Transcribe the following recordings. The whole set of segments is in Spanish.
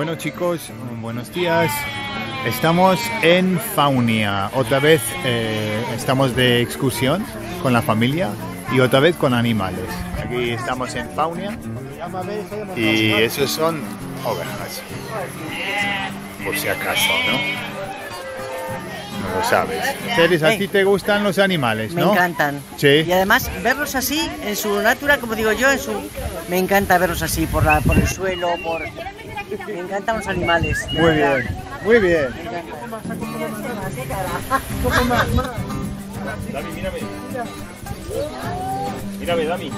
Bueno chicos, buenos días. Estamos en Faunia. Otra vez eh, estamos de excursión con la familia y otra vez con animales. Aquí estamos en Faunia y esos son ovejas. Por si acaso, ¿no? No lo sabes. Ceres, a ti te gustan los animales, Me ¿no? encantan. Sí. Y además verlos así, en su natura, como digo yo, en su... me encanta verlos así, por, la, por el suelo, por... Me encantan los animales. Muy verdad. bien, muy bien. Dami, mírame. Mírame, Dami.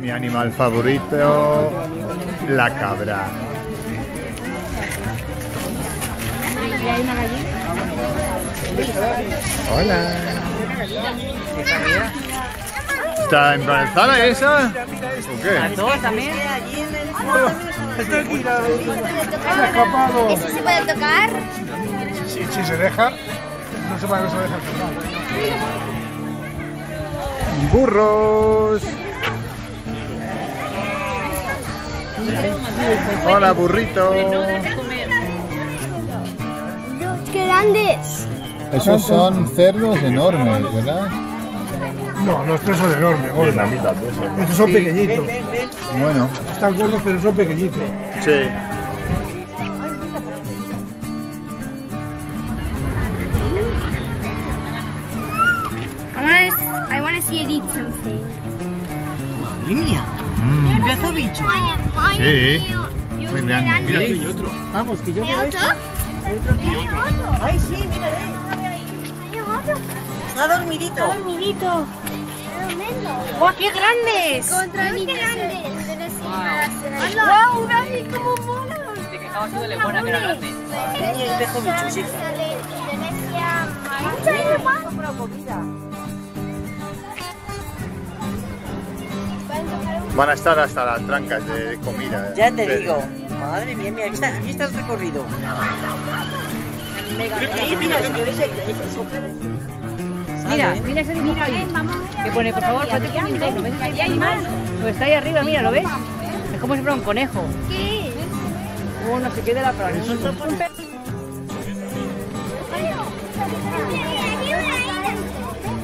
Mi animal favorito, la cabra. Hola. ¿Está embarazada esa? ¿O qué? ¿Dos también? ¿Eso se puede tocar? Si, si se deja, no se para que se deja tocar. Burros. Hola, burrito. ¡Qué grandes! Esos son cerdos enormes, ¿verdad? No, los tres son enormes, gordos. Estos son pequeñitos. Bueno, Están gordos, pero son pequeñitos. sí. I I wanna see it eat something. Lidia, un pedazo de bicho. Sí. Muy grande. Mira, Grande. Vamos, que yo ¿Hay veo otro? esto. ¿Hay otro? Ay, sí, mírale. ¿Hay otro? Está dormidito. dormidito. ¡Guau, qué grandes! Contra ¡Qué grandes! ¡Wow, Dani, cómo mola! De que estaba haciéndole buena que era grande. Y el pejo bicho, sí. Van a estar hasta las trancas de comida. Ya te Sí. digo. Madre mía, mira, aquí está, aquí está el recorrido. Ahí, mira, ahí, ahí, Mira, Sale. mira ese dibujo ahí. Que pone, por favor, protege un entorno. ¿Ves animal? Pues está ahí arriba, mira, ¿lo ves? Es como si fuera un conejo. ¿Qué es? Oh, no sé qué de la pe-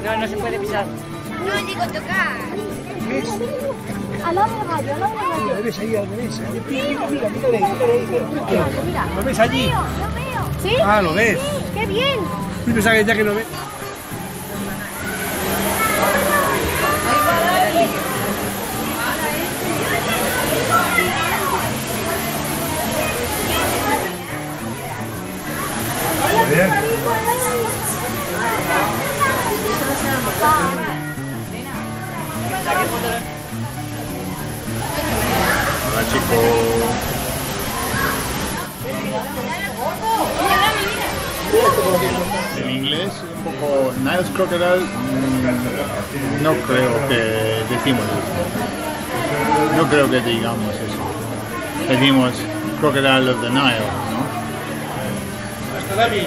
No, no se puede pisar. No, digo tocar. ¿Ves? Al del gallo, al lado del gallo. ¿Lo ves ahí? ¿Lo ves? Mira, mira, mira, mira, mira, mira. ¿Lo ves allí? Lo veo. ¿Sí? Ah, lo ves. ¡Qué bien! Yo pensaba que ya que lo ves. En inglés, un poco Niles Crocodile, mm, no creo que decimos eso. No creo que digamos eso. Decimos Crocodile of the Nile, ¿no? Hasta. Dami,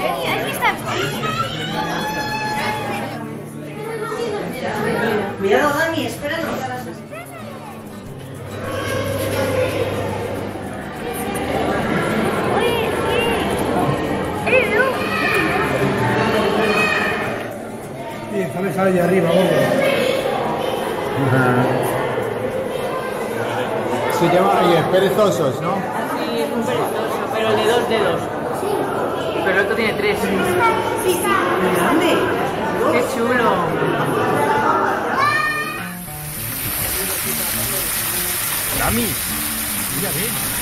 Dejar allá arriba, gordo. Se llama oye, perezosos, ¿no? Sí, es un perezoso, pero el de dos dedos. Pero el otro tiene tres. Grande. ¡Qué chulo! Dami, mira, ve.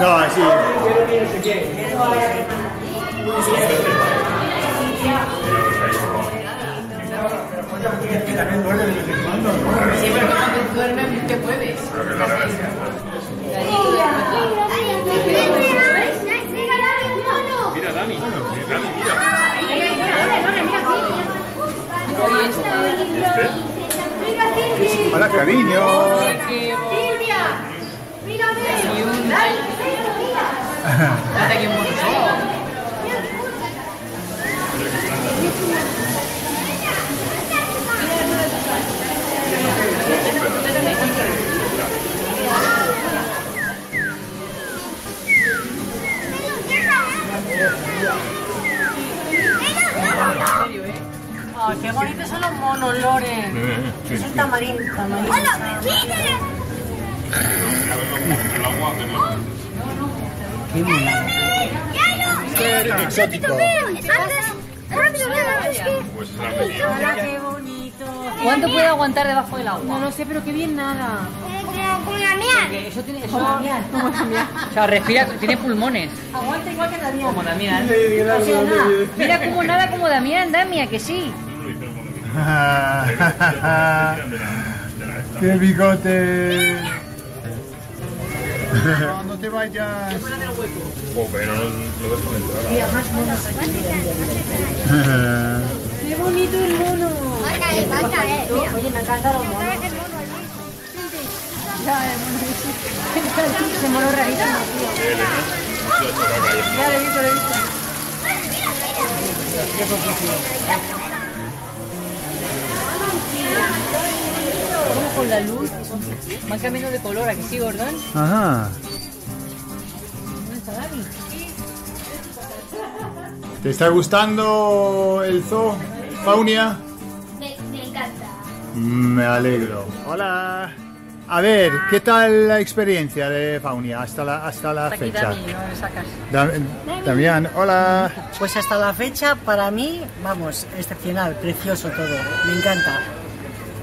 No, así. Que también duele de vez en cuando, ¿no? Sí, pero cuando duermes, ¿qué puedes? Mira, Dani. Dani, Hola, cariño. Hasta aquí un montón. Ay, qué bonitos son los monos, Loren. Es un Exótico. qué bonito. ¿Cuánto puede aguantar debajo del agua? No lo sé, pero qué bien nada. Porque Eso tiene. Eso, o sea, respira, tiene pulmones. Aguanta igual que Damián. Como Damián. Mira cómo nada como Damián, Damia, que sí. ¡Qué bigote! No, no te vayas. Qué bonito el mono. Oye, me encantan los monos. Se mono rarísimo, tío. Ya lo he visto, lo he visto. Con la luz van cambiando de color, ¿a que sí, Gordon? Ajá. ¿Dónde está Dani? ¿Te está gustando el zoo, Faunia? Me, me encanta. Me alegro. Hola. A ver, ¿qué tal la experiencia de Faunia hasta la, hasta la aquí fecha? Dani, no me sacas. Da- Damián, hola. Pues hasta la fecha, para mí, vamos, excepcional, precioso todo. Me encanta.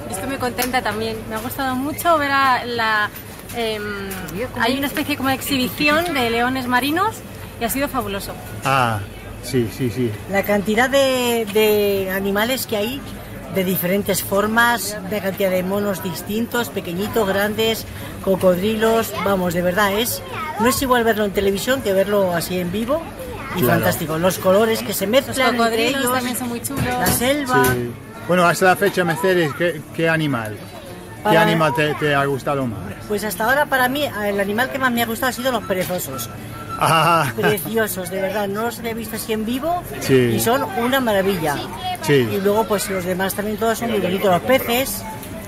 Estoy muy contenta también. Me ha gustado mucho ver a la. em, hay una especie como de exhibición de leones marinos y ha sido fabuloso. Ah, sí, sí, sí. La cantidad de, de animales que hay, de diferentes formas, de cantidad de monos distintos, pequeñitos, grandes, cocodrilos, vamos, de verdad es. No es igual verlo en televisión que verlo así en vivo. Y Claro. fantástico, los colores que se Los mezclan entre cocodrilos ellos, también son muy chulos. la selva. Sí. Bueno, hasta la fecha, Mercedes, ¿qué, qué animal? ¿Qué Para- animal te, te ha gustado más? Pues hasta ahora para mí el animal que más me ha gustado ha sido los perezosos. Ah, Preciosos, de verdad, no los he visto así en vivo Sí. y son una maravilla. Y sí, luego pues los demás también todos son muy bonitos, los peces,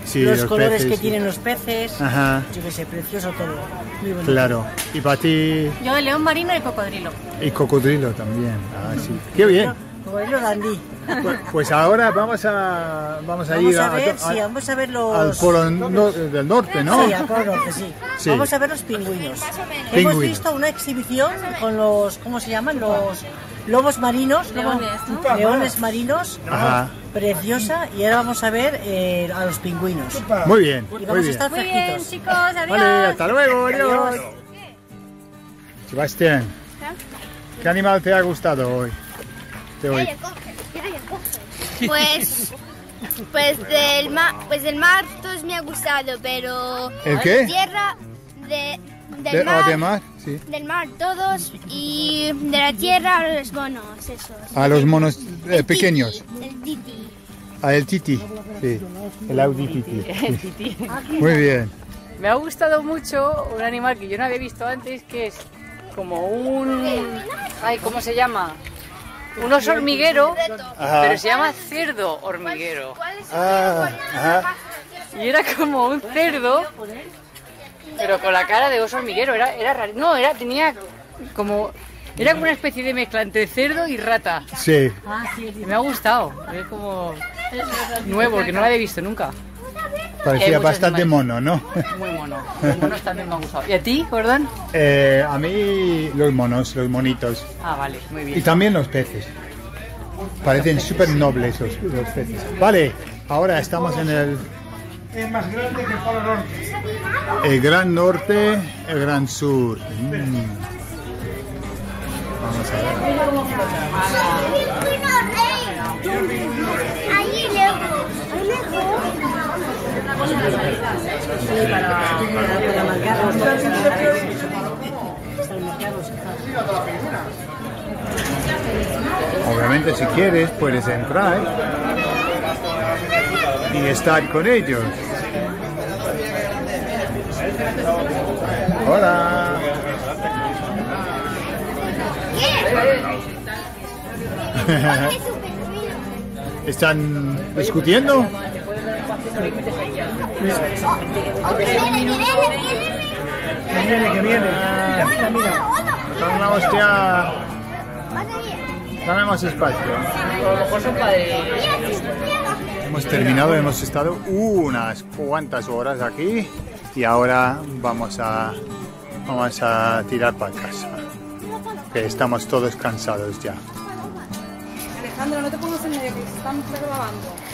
sí, los, los colores peces, que sí. tienen los peces, Ajá, yo qué sé, precioso todo, muy bonito. claro. Y para ti, Yo de león marino y cocodrilo. y cocodrilo también. Ah, sí. Qué bien. Cocodrilo dandy. Pues, pues ahora vamos a, vamos a Vamos ir a ver, a- sí, vamos a ver los... al polo no- del norte, ¿no? Sí, al Polo Norte, sí. Sí. Vamos a ver los pingüinos. Hemos visto una exhibición con los, ¿cómo se llaman? Los lobos marinos, Leones, ¿no? leones marinos, Ajá. preciosa. Y ahora vamos a ver eh, a los pingüinos. Muy bien, Y muy vamos a bien. estar Muy bien, chicos, adiós. Vale, hasta luego, adiós. Sebastián, ¿qué animal te ha gustado hoy? De hoy. Pues, pues del mar, pues del mar todos me ha gustado, pero ¿El qué? tierra de, del De, mar, de mar, sí. del mar todos y de la tierra los monos esos. A los monos eh, pequeños. El titi. A el titi, sí. El Audi titi. Muy bien. Me ha gustado mucho un animal que yo no había visto antes, que es como un... Ay, ¿cómo se llama? Un oso hormiguero, Ajá. pero se llama cerdo hormiguero. Ah, ajá. Y era como un cerdo, pero con la cara de oso hormiguero. Era, era raro. No, era, tenía como... Era como una especie de mezcla entre cerdo y rata. Sí. Y me ha gustado. Es como nuevo, que no lo había visto nunca. Parecía muchos bastante animales. mono, ¿no? Muy mono. Los monos también me han gustado. ¿Y a ti, Gordon? Eh, a mí los monos, los monitos. Ah, vale, muy Y bien. también los peces. Parecen súper nobles los, los peces. Vale, ahora estamos en el es más grande que el Polo Norte. El Gran Norte, el Gran Sur. Mm. Vamos a ver. Obviamente si quieres puedes entrar y estar con ellos. Hola. ¿Están discutiendo? Que viene, que viene. Mira, mira. Están una hostia. Dame más espacio. Son. Hemos terminado, hemos estado unas cuantas horas aquí y ahora vamos a, vamos a tirar para casa. Que estamos todos cansados ya. Alejandro, no te pongas en medio, que estamos grabando.